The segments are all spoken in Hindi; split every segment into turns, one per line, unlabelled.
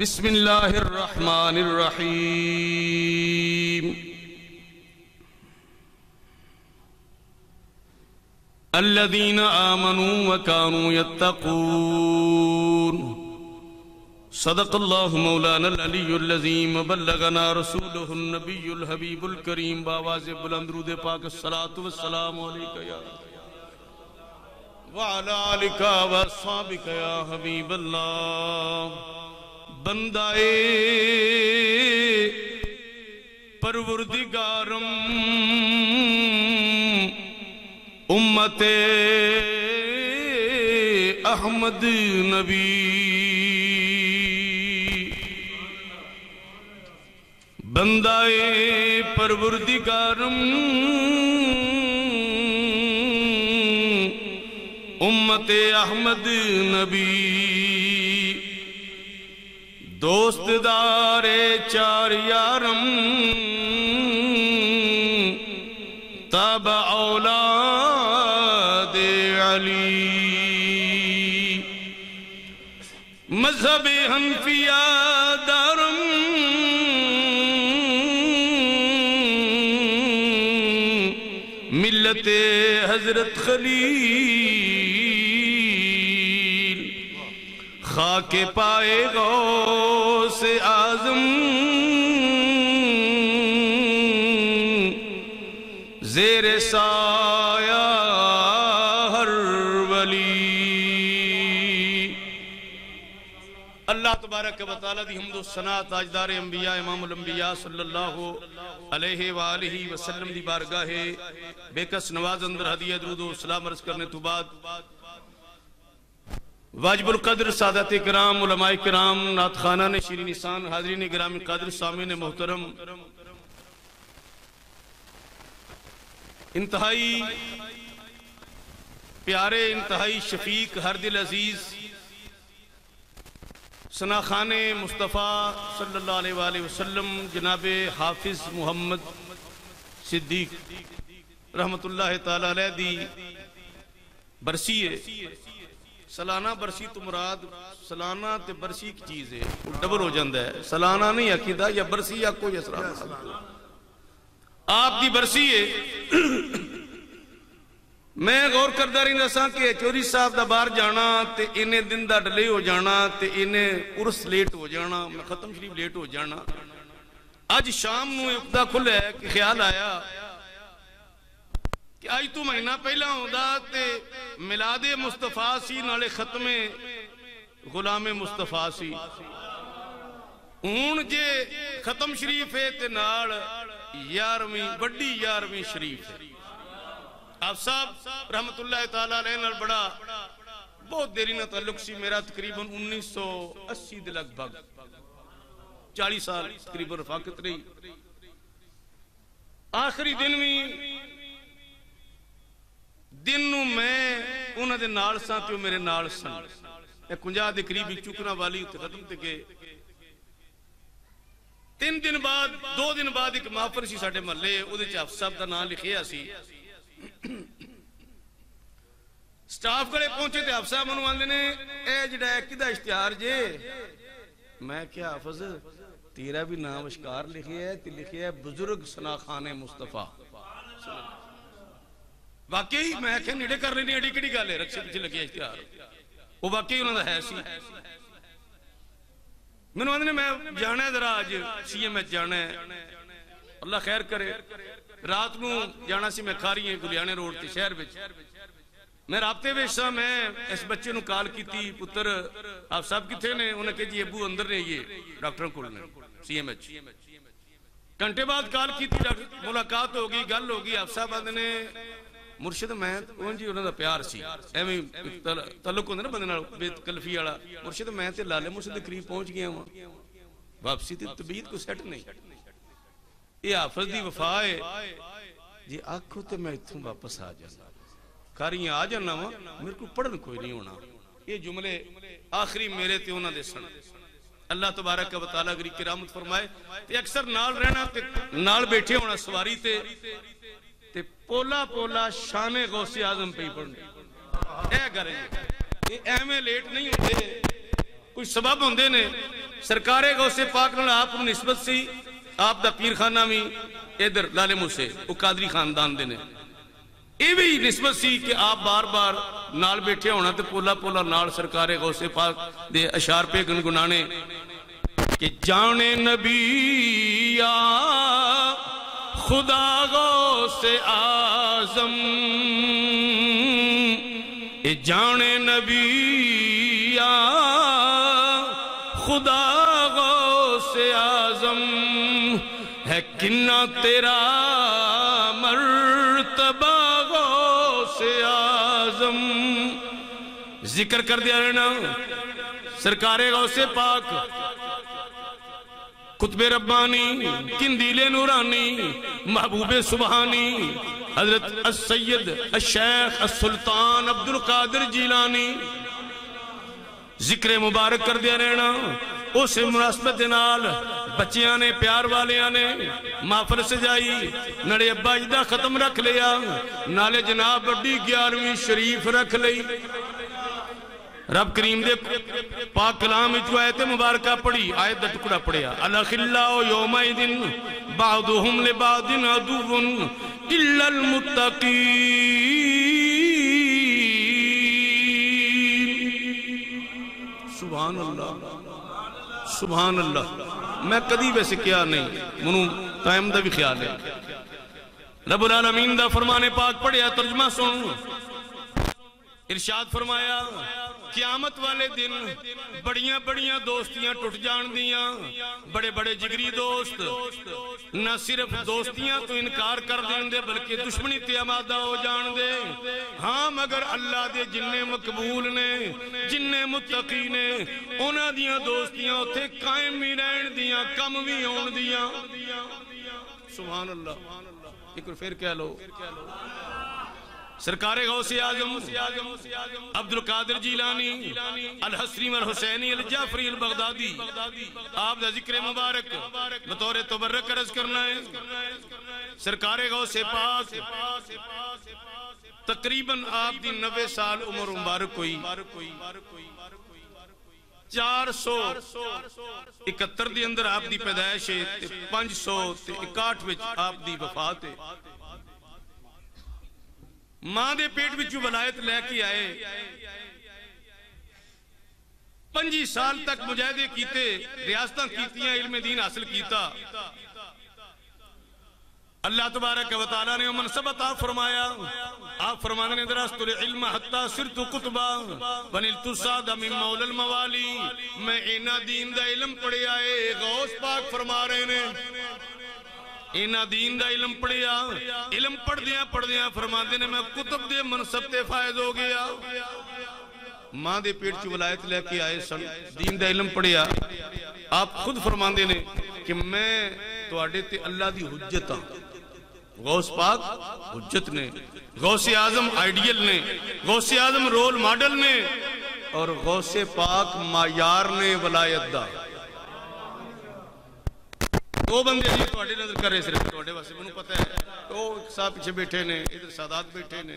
बिस्मिल्लाहिर्रहमानिर्रहीम अल्लदीन आमनू वकानू यत्तकून सदकल्लाहु मौलाना अलीम बल्लगना रसूलुहुन नबीयुल हबीबुल करीम बावाज़े बुलंद रूद पाक सलातु वस्सलाम अलैका या वअला आलिका वसहाबिका या हबीबल्लाह बंदाए परवरदिगारम। उम्मते अहमद नबी। बंदाए परवरदिगारम। उम्मते अहमद नबी। दोस्त दारे चार यारम तब औलाद अली। मज़हब हनफिया दारम मिलते हज़रत खली खाके पाए गो से आज़म। जेर साया हर वली। अल्लाह तबारक वाली दी हमदो सना ताजदार अंबिया इमामुल अंबिया सल्लल्लाहु अलैहि वालैहि वसल्लम दी बारगाह। है बेकस नवाज़ अंदर हदिया दरूद सलाम अर्ज़ करने तो बाद वाजबुल कदर, सादात कराम उलमाए कराम नाथ खाना ने श्री निशान, हाजरी ने ग्राम कदर स्वामी ने मोहतरम। इंतहाई प्यारे, इंतहाई शफीक, हर दिल अज़ीज़ सना खान मुस्तफ़ा सल्ला वसलम जनाब हाफिज मोहम्मद सिद्दीक रहमत ला तरसी है सलाना बरसी तो मुराद, सलाना ते बरसी की चीज़ है, डबल हो जाता है। सलाना नहीं अकीदा या बरसी या कोई असरा आपकी बरसी है। मैं गौर करता रही दसा कि चोरी साहब का बहर जाना तो इन्ने दिन का डिले हो जाना तो इन्हें उर्स लेट हो जाना, मैं खत्म शरीफ लेट हो जाना। अज शाम उपदा खुल है कि ख्याल आया अज तू महीना ਮਹੀਨਾ ਪਹਿਲਾਂ ਆਉਂਦਾ ਤੇ ਮਿਲਾਦ ਮੁਸਤਫਾ ਸੀ ਨਾਲੇ ਖਤਮੇ ਗੁਲਾਮ ਮੁਸਤਫਾ ਸੀ ਹੁਣ ਜੇ ਖਤਮ ਸ਼ਰੀਫ ਹੈ ਤੇ ਨਾਲ आप साहब, रहमतुल्लाह तला बड़ा, बहुत देरी ना तल्लुक सी, मेरा तकरीबन 1980 के लगभग। 40 साल तकरीबन फाकत रही। आखिरी दिन भी ਦਿਨ ਨੂੰ ਮੈਂ ਉਹਨਾਂ ਦੇ ਨਾਲ ਸਾਂ ਤੇ ਉਹ ਮੇਰੇ ਨਾਲ ਸਨ। ਇਹ 50 ਦੇ ਕਰੀਬ ਚੁਕਣਾ ਵਾਲੀ ਉੱਤੇ ਖਤਮ ਤੇ ਗਏ। ਤਿੰਨ ਦਿਨ ਬਾਅਦ, ਦੋ ਦਿਨ ਬਾਅਦ ਇੱਕ ਮਾਫਰ ਸੀ ਸਾਡੇ ਮਹੱਲੇ, ਉਹਦੇ ਚ ਹਫਸ ਦਾ ਨਾਮ ਲਿਖਿਆ ਸੀ। ਸਟਾਫ ਕੋਲੇ ਪਹੁੰਚੇ ਤੇ ਹਫਸ ਸਾਹਿਬ ਆਂਦੇ ਨੇ, ਇਹ ਜਿਹੜਾ ਕਿਹਦਾ ਇਸ਼ਤਿਹਾਰ ਜੇ? ਮੈਂ ਕਿਹਾ, ਹਫਜ਼, ਤੇਰਾ ਵੀ ਨਾਮ ਅਸ਼ਕਾਰ ਲਿਖਿਆ ਤੇ ਲਿਖਿਆ ਬਜ਼ੁਰਗ ਸਨਾਖਾਨੇ ਮੁਸਤਫਾ। ਸੁਭਾਨ ਅੱਲਾਹ वाकई मैं क्या नेड़े कर रही नहीं अड़ी गल है? रक्षा पिछले लगे इश्तहार वो वाकई उन्होंने है मैं कहते मैं जाना जरा अज सी एम एच जाना अल्लाह खैर करे। रात को जाना सी मैं खारी गुलियाने रोड से शहर मैं रबते बेचा मैं इस बच्चे कॉल की पुत्र आप सब कितने ने? उन्हें कहा, जी अबू अंदर ने ये, डॉक्टर को सी एम एच घंटे बाद कॉल की मुलाकात हो गई गल हो गई, आप साहब ने मुर्शिद महत उंज उन्होंने प्यार सी। एवं तलुक होंगे ना बंद बेतकल्फी आला। मुर्शिद, मैं तो लाले मुर्शिद के करीब पहुँच गया वहाँ वापसी की तबीयत को सैट नहीं। ये हाफज की वफा है। जे आखो तो मैं इतों वापस आ जाना। कारियाँ आ जाना वा, मेरे को पढ़न कोई नहीं होना। ये जुमले, आखिरी मेरे ते उन्होंने सन अल्लाह तबारक वताला गरी किरामत फरमाए, ते अक्सर नाल रहना ते नाल बैठे होना सवारी ते। पोला पोला शान गौसी आज़म पी पढ़ने यह करेंगे लेट नहीं होते कुछ सबब होंगे ने सरकारे गौसे पाक आप नस्बत सी आप का पीरखाना भी इधर लाले मूसे वो कादरी खानदान के ने यह भी नस्बत सी कि आप बार बार नाल बैठे होना तो पोला पोला नाल सरकारे गौसे पाक दे अशार पे गुनगुनाने के जाने नबी यार खुदा गो से आज़म ए जाने नबिया खुदा गो से आज़म है किन्ना तेरा मर्तबा गो से आज़म ज़िक्र कर दिया रहना सरकारे गौ से पाक। कुतबे रब्बानी, किंदीले नूरानी, महबूबे सुबहानी, हज़रत सैयद शेख सुल्तान अब्दुल कादिर जीलानी। ज़िक्र मुबारक कर दिया रहना। उस मुनासबत बच्चिया ने, प्यार वालिया ने माफल सजाई, नड़े अब्बा जी का खत्म रख लिया। नाले जनाब बड़ी ग्यारहवीं शरीफ रख ली रब करीम दे पाक कलाम विच आयत मुबारक पढ़ी आयत दा टुकड़ा पढ़िया अल खिल्ला यौमइदिन बादुहुम लिबादिन अदुवन, इल्लल मुत्तकीन। सुभान अल्लाह सुभान अल्लाह मैं कदी वैसे क्या नहीं, मनु टाइम का भी ख्याल है। रबुल आलमीन दा फरमाने पाक पढ़िया तर्जमा सुन। इरशाद फरमाया क्यामत वाले दिन बड़िया बड़िया दोस्तियाँ टुट जान दिया। बड़े बड़े जिगरी दोस्त। न सिर्फ़ दोस्तियाँ तो इनकार कर दें दे बल्कि दुश्मनी ते आमादा हो जान दे। हाँ मगर अल्लाह दे जिन्ने मकबूल ने, जिन्ने मुतकी ने, उन्हां दियाँ दोस्तियाँ उत्थे कायम भी रहन दियाँ, कम भी होन दियाँ। सुभान अल्लाह। एक फिर कह लो। सरकारे आज़म, Abdul Qadir al al Husaini, al Jafri al Baghdadi. आप ज़िक्र मुबारक, बतौर अर्ज़ करना है। गौसे तकरीबन आप दी नबे साल उम्र मुबारक हुई। चार सौ इकहत्तर अंदर आप दी पैदाइश है पाँच सौ इकाठ आप दी वफात है। ਮਾਂ ਦੇ ਪੇਟ ਵਿੱਚੋਂ ਵਲਾਇਤ ਲੈ ਕੇ ਆਏ 25 ਸਾਲ ਤੱਕ ਮੁਜਾਹਿਦੇ ਕੀਤੇ ਰਿਆਸਤਾਂ ਕੀਤੀਆਂ ਇਲਮ ਦੀਨ ਹਾਸਲ ਕੀਤਾ अल्लाह तबारक व तआला ने मनसबत आप फरमाया आप फरमाने ने दरस्तुल इल्म हत्ता सिरतु कुतबा बनिल तुसाद मिन मौलल मवाली मैं इना दीन दा इल्म पढ़िया है गौस पाक फरमा रहे ने इन्हों दीन का इलम पढ़िया, इलम पढ़दिया पढ़दिया फरमाते ने, मैं कुतुब के मनसब से फायद हो गया। माँ के पेट च वलायत लैके आए सन, दीन का इलम पढ़िया। आप खुद फरमाते ने कि मैं थोड़े ते अल्लाह की हुज्जत हाँ गौस पाक हुज्जत ने, गौसे आज़म आइडियल ने, गौसे आज़म रोल मॉडल ने, और गौसे पाक मायार ने वलायत दो बंदे जी थोड़े नज़र रहे सिर्फ़ थोड़े वास्ते मैं पता है। वो साहब पीछे बैठे ने, इधर सादात बैठे ने।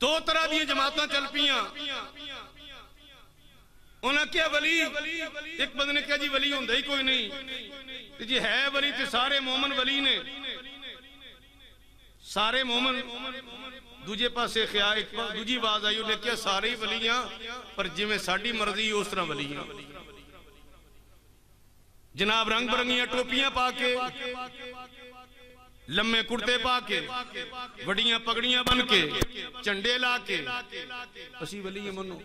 दो तरह दी जमात चल वली, एक बंद ने क्या जी, वली होंगे ही कोई नहीं। जी है वली तो सारे मोमन वली ने। सारे मोमन, दूजे पासे दूजी आवाज़ आई, उन्हें क्या सारे ही वलियाँ पर जिमें साड़ी मर्ज़ी उस तरह वलियाँ जनाब रंग बिरंगिया टोपियाँ पा के लम्बे कुर्ते पा के वड़िया पगड़ियाँ बन के झंडे ला के असी वली मनो।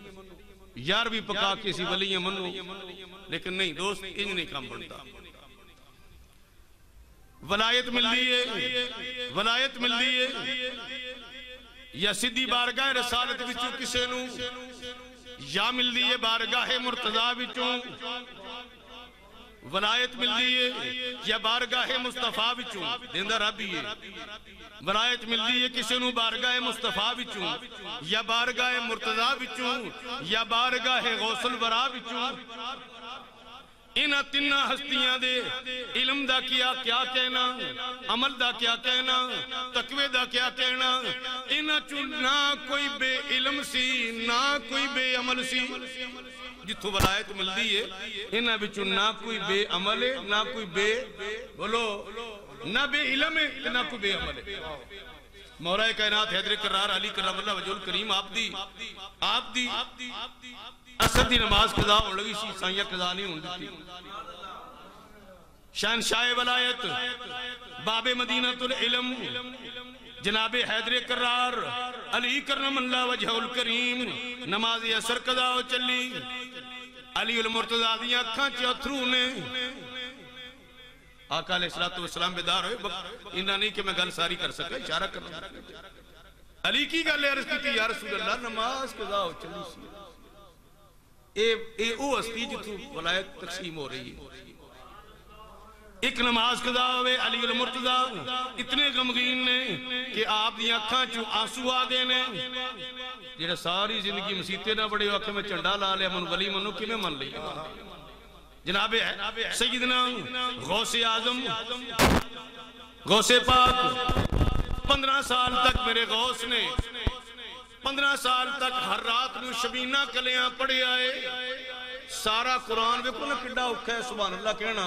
यार भी पका के असी वली मनो। लेकिन नहीं, दोस्त, इंज नहीं काम बनता। वलायत मिलती है, वलायत मिलती है। या सीधी बारगाह रसालत किसी या मिलती है बारगाह मुर्तजा विचों। वलायत मिलती है या बारगाह मुस्तफ़ा विचों? देंदा रब ही वलायत मिलती है किसी बारगाह मुस्तफ़ा विचों? या बारगाह मुर्तजा विचों? या बारगाह गौसल वरा विचों? इन्हों तिना हस्तियाँ दे इलम का क्या क्या कहना? अमल का क्या कहना? तकवे का क्या कहना? इन्हों चू ना कोई बे इलम सी, ना कोई बे अमल सी। जिथों वलायत मिलती है। इन्हों बिचों ना कोई बे अमल है, ना कोई बे बोलो, ना बे इलम है ना कोई बे अमल है। मौला कायनात हैदर करार अली वजूल करीम आप दी आप दी असर की नमाज़ कदा हो लगी सी साइया कदा नहीं होती दी शहनशाह वलायत, बाबे मदीना तुल इलम, जनाबे हैदर करार अली करम अल्लाह करीम, नमाज़ असर कदा हो चली अली उल मुर्तजा दी अखां च अथरू ने। आका सलाम बेदार होए इना नहीं कि मैं गल सारी कर सका, इशारा कर अली की गल अर्ज़ की या रसूल अल्लाह नमाज़ कजा हो चली सी। हस्ती जितों वलायत तकसीम हो रही है। एक नमाज़ कदा हो अली मुर्तजा इतने गमगीन ने कि आप दी अखा चो आँसू आ गए ने। जेड़ा सारी ज़िंदगी मसीते ना बड़े आखे मैं झंडा ला लिया, मनु वली मनु कि मन ली जनाबे, सईदना गौसे आज़म, गौसे पाक, पंद्रह साल तक मेरे गौस ने, पंद्रह साल तक हर रात न शबीना कलिया पढ़िया है सारा कुरान वेखो ना कि औखा है सुबह अल्लाह कहना।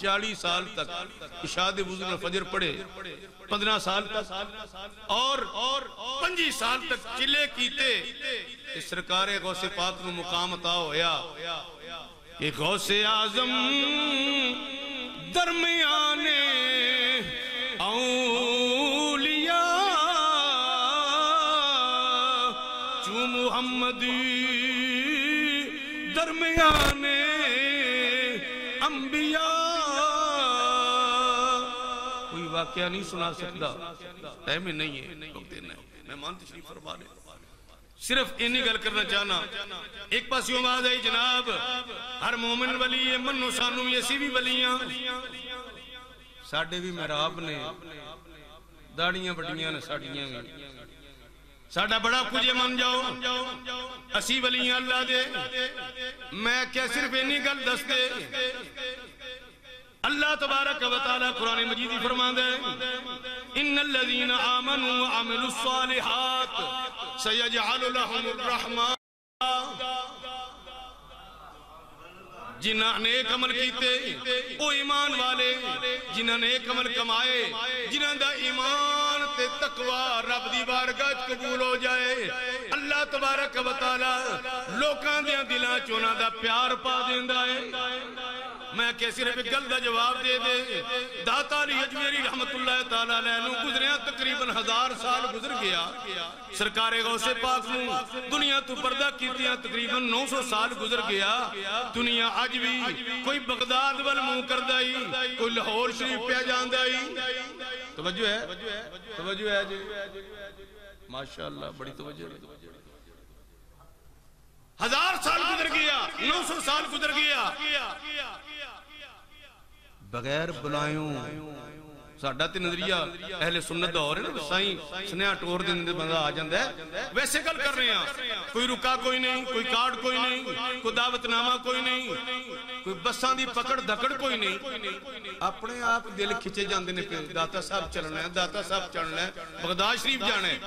चाली साल तक इशादे बुजू फजर पढ़े, पंद्रह साल तक, और और पंजी साल तक चिले कीते सरकार गौसे पाक न मुकाम अता होया। कि गौसे आज़म दरमियाने औलिया चू मुहम्मदी दरमियाने अंबिया वाक्य नहीं सुना सकता। टाइम ही नहीं है। मैं मानती शरीफ फरमा दे। सिर्फ़ इन्नी गल करना चाहना। एक पास आवाज़ आई, जनाब। हर मोमिन वली है मनो सानू असी भी वलिया साडे भी महराब ने। दाड़ियाँ बड़िया ने साड़ियाँ भी। साडा बड़ा कुछ मन जाओ। असी वलिया अल्लाह दे। मैं क्या सिर्फ़ इन्नी गल दस दे अल्लाह तबारक वाली कुरान मजीद ही फरमांदा है इन्नल्लज़ीन आमनू व अमिलुस सालिहात, सयजअलु लहुमुर रहमान जिन्हें नेक अमल किए वो ईमान वाले, जिन्हें नेक अमल कमाए, जिन्हों का ईमान तकवा रब दी बारगाह कबूल हो जाए। अल्लाह तबारक बताला लोगों दिलों च उन्हों का प्यार पा देंदा है। मैं क्या सिर्फ़ गल का जवाब दे दे। दाता अली अजमेरी ताला गुजरिया तकरीबन हज़ार साल गुजर गया। सरकार गौसे पाक दुनिया तो पर्दा कीतिया तकरीबन 900 साल गुजर गया। दुनिया अज भी कोई बगदाद वाल मुँह करदा ही कोई लाहौर शरीफ पे ही, तवज्जो है तवज्जो है जी माशाल्लाह बड़ी तवज्जो है। हज़ार साल गुजर गया नौ सौ साल गुजर गया। बगैर बुलायो ਸਾਡਾ ਤੇ ਨਜ਼ਰੀਆ ਅਹਲੇ ਸੁਨਨਤ ਦਾ ਹੋ ਰਿਹਾ ਨਾ ਸਾਈ ਸੁਨੇਹਾ ਟੋਰ ਦੇ ਦਿੰਦੇ ਬੰਦਾ ਆ ਜਾਂਦਾ ਵੈਸੇ ਗੱਲ ਕਰ ਰਹੇ ਆ ਕੋਈ ਰੁਕਾ ਕੋਈ ਨਹੀਂ ਕੋਈ ਕਾਰਡ ਕੋਈ ਨਹੀਂ ਕੋਈ ਦਾਵਤਨਾਮਾ ਕੋਈ ਨਹੀਂ ਕੋਈ ਬੱਸਾਂ ਦੀ ਪਕੜ ਧਕੜ ਕੋਈ ਨਹੀਂ ਆਪਣੇ ਆਪ ਦਿਲ ਖਿੱਚੇ ਜਾਂਦੇ ਨੇ ਫਿਰ ਦਾਤਾ ਸਾਹਿਬ ਚੱਲਣਾ ਹੈ ਦਾਤਾ ਸਾਹਿਬ ਚੱਲਣਾ ਹੈ ਬਗਦਾਦ ਸ਼ਰੀਫ ਜਾਣਾ ਹੈ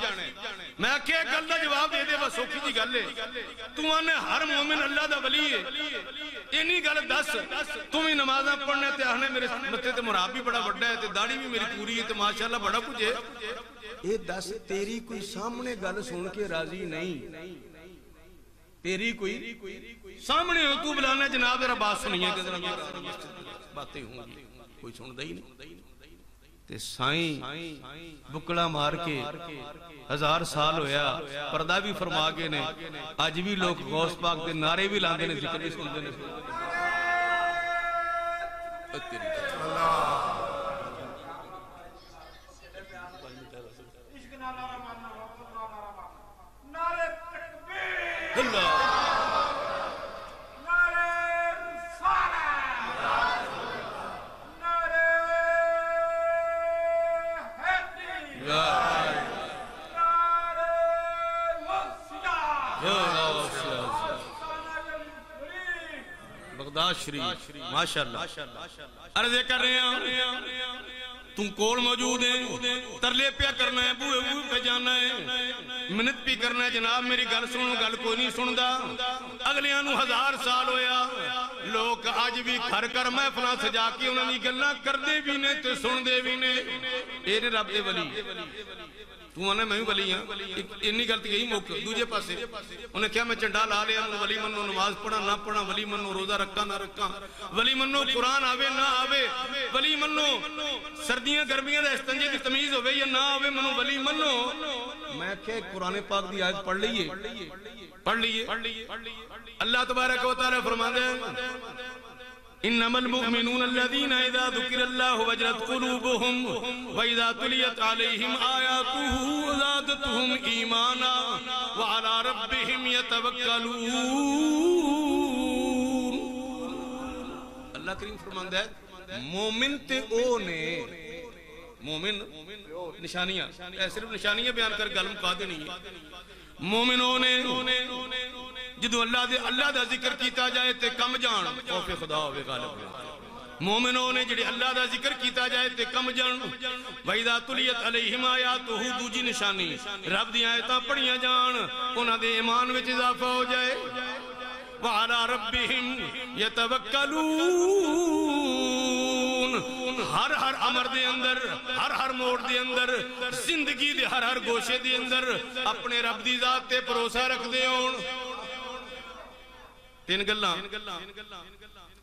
ਮੈਂ ਕਿਹਾ ਗੱਲ ਦਾ ਜਵਾਬ ਦੇ ਦੇ ਬਸ ਸੌਖੀ ਜੀ ਗੱਲ ਹੈ ਤੂੰ ਆਨੇ ਹਰ ਮੂਮਿਨ ਅੱਲਾ ਦਾ ਵਲੀ ਹੈ इन्नी गल दस। तू भी नमाजा पढ़ने ते आने मेरे मत्थे ते मुराब भी बड़ा बड़ा है ते दाढ़ी भी मेरी पूरी है ते माशाल्लाह बड़ा कुछ है। ये दस, तेरी कोई सामने गल सुन के राज़ी नहीं। तेरी कोई सामने हो, तू बुलाना जनाब, तेरा बात सुनिए बातें होंगी, कोई सुनता ही नहीं। ਤੇ ਸਾਈਂ ਬੁਕਲਾ ਮਾਰ ਕੇ ਹਜ਼ਾਰ ਸਾਲ ਹੋਇਆ ਪਰਦਾ ਵੀ ਫਰਮਾ ਗਏ ਨੇ ਅੱਜ ਵੀ ਲੋਕ ਗੌਸ ਪਾਕ ਦੇ ਨਾਰੇ ਵੀ ਲਾਉਂਦੇ ਨੇ ਜ਼ਿਕਰ ਵੀ ਸੁਣਦੇ ਨੇ ਤੇਰੀ तशरीफ़ माशाल्लाह। अर्ज़ कर रहे हैं तू कोल मौजूद है। तरले पिया करना है, बूहे पे जाना है। मिन्नत भी करना है, जनाब। मेरी गल सुनो, गल कोई नहीं सुनता अगलिया हज़ार साल होया। लोग अज भी घर घर महफल सजा के उन्होंने गल् करते भी ने सुनते भी ने। रब तू आने, मैं बली हाँ। इन्नी गलती गई मुख दूजे पास। उन्हें क्या मैं चंडा ला लिया? वली मनो नमाज़ पढ़ा, ना पढ़ा, वली मनो रोजा रखा, ना रखा। वली मनो कुरान आवे, ना आवे। वली मनो सर्दियाँ, गर्मियाँ का इस्तंजे की तमीज हो ना आवे मनो वली मनो मैं क्या कुरान पाक दी आज पढ़ लीए। पढ़ लीए। अल्लाह तबारा को फरमा दे इन्नमल मुमिनून अल्लज़ीना इज़ा ज़ुकिरल्लाहु वजलत क़ुलूबुहुम व इज़ा तुलियत अलैहिम आयातुहु ज़ादतहुम ईमाना व अला रब्बिहिम यतवक्कलून अल्लाह करीम फरमांदा है मोमिन ते ओ ने मोमिन निशानियाँ सिर्फ़ निशानियाँ बयान कर गल मुका देनी है मोमिनो ने जो अल्लाह अल्लाह का ज़िक्र किया जाए तो कम जान। खौफे खुदा हो गालिब मोमिनों ने जी अल्लाह का ज़िक्र किया जाए तो कम जान। वैदा तुलियत अली हिमायात तो हू दूजी निशानी। रब दयत पढ़िया जान उन्होंने ईमान में इजाफा हो जाए। वाला रबी हिम यू हर हर अमर के अंदर, हर हर मोड़ के अंदर, ज़िंदगी के हर हर गोशे के अंदर अपने रब की जात से भरोसा रखते हो तीन गल्ला।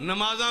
नमाजा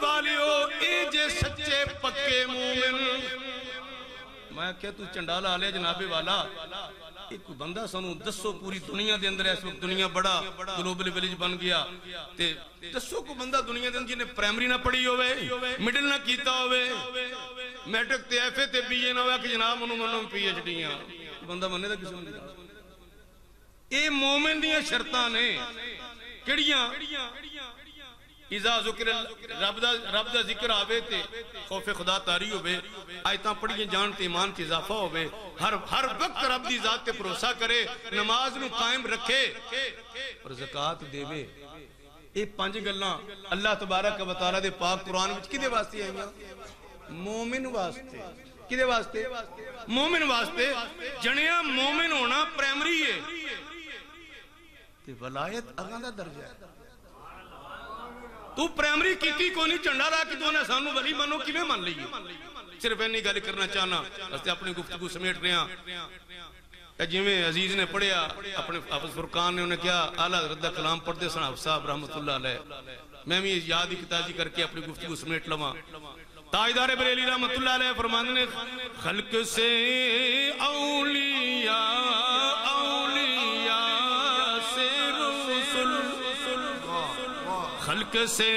ਵਾਲਿਓ, ਇਹ ਜੇ ਸੱਚੇ ਪੱਕੇ ਮੂਮਿਨ। ਮੈਂ ਕਿਹਾ, ਤੂੰ ਝੰਡਾ ਲਾ ਲਿਆ ਜਨਾਬੇ ਵਾਲਾ। ਇੱਕ ਬੰਦਾ ਸਾਨੂੰ ਦੱਸੋ ਪੂਰੀ ਦੁਨੀਆ ਦੇ ਅੰਦਰ ਇਸ ਵਕਤ ਦੁਨੀਆ ਬੜਾ ਗਲੋਬਲ ਵਿਲੇਜ ਬਣ ਗਿਆ ਤੇ ਦੱਸੋ ਕੋ ਬੰਦਾ ਦੁਨੀਆ ਦੇ ਅੰਦਰ ਜਿਹਨੇ ਪ੍ਰਾਇਮਰੀ ਨਾ ਪੜ੍ਹੀ ਹੋਵੇ, ਮਿਡਲ ਨਾ ਕੀਤਾ ਹੋਵੇ। ਮੈਟ੍ਰਿਕ ਤੇ ਐਫਏ ਤੇ ਬੀਏ ਨਾ ਹੋਵੇ ਕਿ ਜਨਾਬ ਮੈਨੂੰ ਮੰਨੋ ਪੀਐਚਡੀਆਂ ਬੰਦਾ ਮੰਨੇ ਤਾਂ ਕਿਸੇ ਨੂੰ ਨਹੀਂ ਇਹ ਮੂਮਨ ਦੀਆਂ ਸ਼ਰਤਾਂ ਨੇ। ਕਿਹੜੀਆਂ? इजा जुक्र रब दा ज़िक्र आवे ते खुदा तारी होवे पढ़िए जान ते ईमान इजाफा होवे। हर हर वक्त रब दी जात ते भरोसा करे, नमाज़ नु कायम रखे और zakat देवे। पाँच गल्ला अल्लाह तबाराक व तआला दे पाक कुरान विच किदे वास्ते आईयां? मोमिन वास्ते। किदे वास्ते? मोमिन वास्ते। जणिया मोमिन होना प्राइमरी है। ते वलायत अगा दा दर्जा है। तू प्रायमरी की कोई झंडा रख तो उन्हें सामू वली मनो कि मन ली सिर्फ़ इन गल करना चाहना असते अपनी गुफ्तगु समेट रहे जिम्मे अज़ीज़ ने पढ़िया अपने फुरकान ने उन्हें कहा आला हज़रत कलाम पढ़ते सन अफसा रहमत मैं भी याद ही किताजी करके अपनी गुफ्तगु समेट लव ताजदारे बरेली रहमतुल्ला फरमान ने खलक से औलिया खल्क से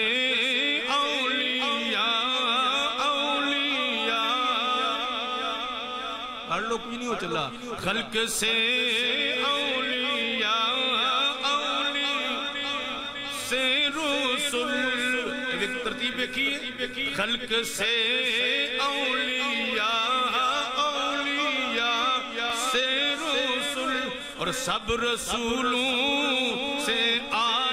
औलिया औलिया। पढ़ लो कोई नहीं हो चला। खल्क से औलिया औलिया। से तरतीब खल्क से औलिया औलिया। से रसूल और सब रसूलों से आला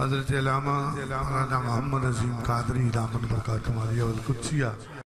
हज़रत मोहम्मद अजीम कादरी दामन बरकत वल कुदसिया